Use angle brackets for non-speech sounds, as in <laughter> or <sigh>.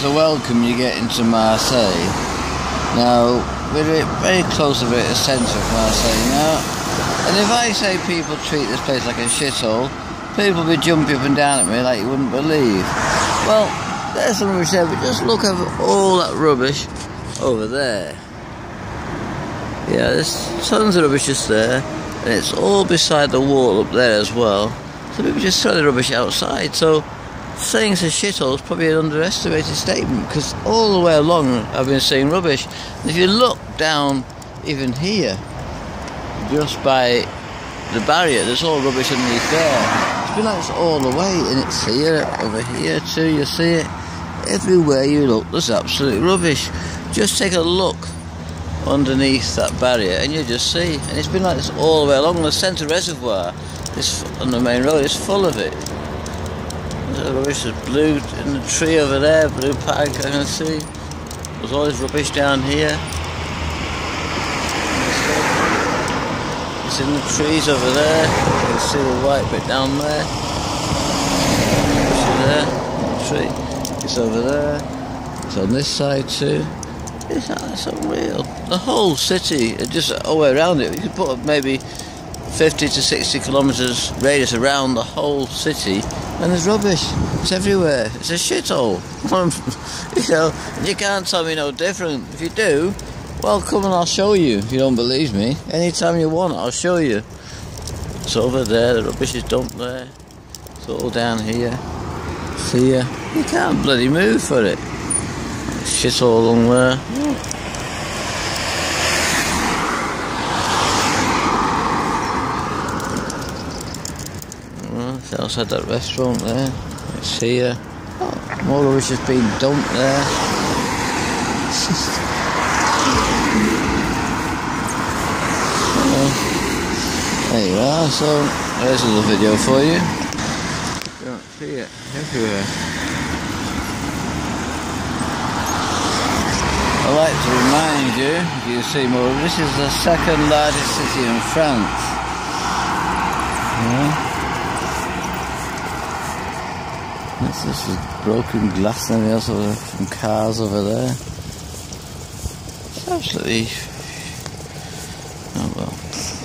it's a welcome you get into Marseille. Now, we're very close to the centre of Marseille now. And if I say people treat this place like a shithole, people will be jumping up and down at me like you wouldn't believe. Well, there's some we said, but just look at all that rubbish over there. Yeah, there's tons of rubbish just there, and it's all beside the wall up there as well. So people just throw the rubbish outside. So saying it's a shithole is probably an underestimated statement because all the way along I've been seeing rubbish. And if you look down even here, just by the barrier, there's all rubbish underneath there. It's been like this all the way, and it's here, over here too, you see it. Everywhere you look, there's absolute rubbish. Just take a look underneath that barrier and you just see. And it's been like this all the way along the centre reservoir. This on the main road is full of it. Rubbish, there's blue in the tree over there, blue pack I can see. There's all this rubbish down here. It's in the trees over there. You can see the white bit down there. See there, the tree. It's over there. It's on this side too. It's, it's unreal. The whole city, just all the way around it, you could put maybe 50 to 60 kilometres radius around the whole city, and there's rubbish. It's everywhere. It's a shithole. <laughs> Um, you know, you can't tell me no different. If you do, well, come and I'll show you. If you don't believe me, anytime you want, I'll show you. It's over there. The rubbish is dumped there. It's all down here. See ya. You can't bloody move for it. Shit all along there. Well, it's outside that restaurant there. It's here. More rubbish has been dumped there. well, <laughs> there you are. So there's a video for you. You don't see it everywhere. I'd like to remind you, if you see more, this is the second largest city in France. Yeah. This is broken glass everything else over from cars over there. It's absolutely... Oh well.